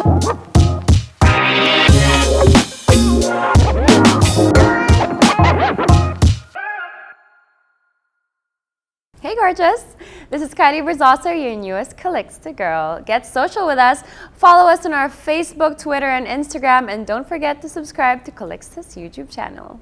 Hey gorgeous! This is Kylie Verzosa, your newest Calyxta girl. Get social with us. Follow us on our Facebook, Twitter, and Instagram, and don't forget to subscribe to Calyxta's YouTube channel.